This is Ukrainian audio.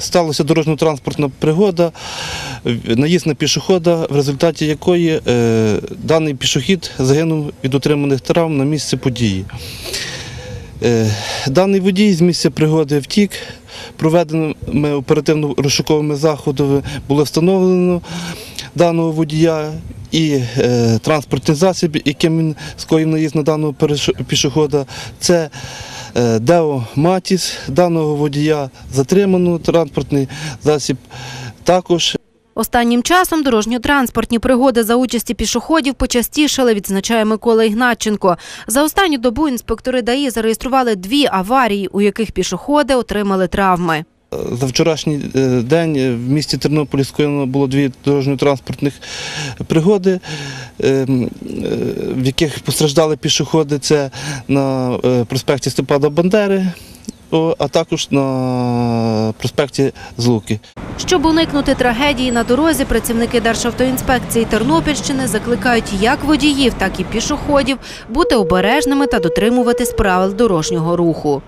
Сталася дорожньо-транспортна пригода, наїзд на пішохода, в результаті якої е, даний пішохід загинув від отриманих травм на місці події. Е, Даний водій з місця пригоди втік. Проведеними оперативно-розшуковими заходами було встановлено даного водія і е, транспортний засіб, яким він скоїв наїзд на даного пішохода. Це Део Матіс, даного водія затримано, транспортний засіб також Останнім часом дорожньо-транспортні пригоди за участі пішоходів почастішали, відзначає Микола Ігнатченко. За останню добу інспектори ДАІ зареєстрували дві аварії, у яких пішоходи отримали травми. За вчорашній е, день в місті Тернополі скоєно було дві дорожньо-транспортних пригоди, е, е, в яких постраждали пішоходи. Це на е, проспекті Степана Бандери, а також на проспекті Злуки. Щоб уникнути трагедії на дорозі, працівники Державтоінспекції Тернопільщини закликають як водіїв, так і пішоходів бути обережними та дотримуватись правил дорожнього руху.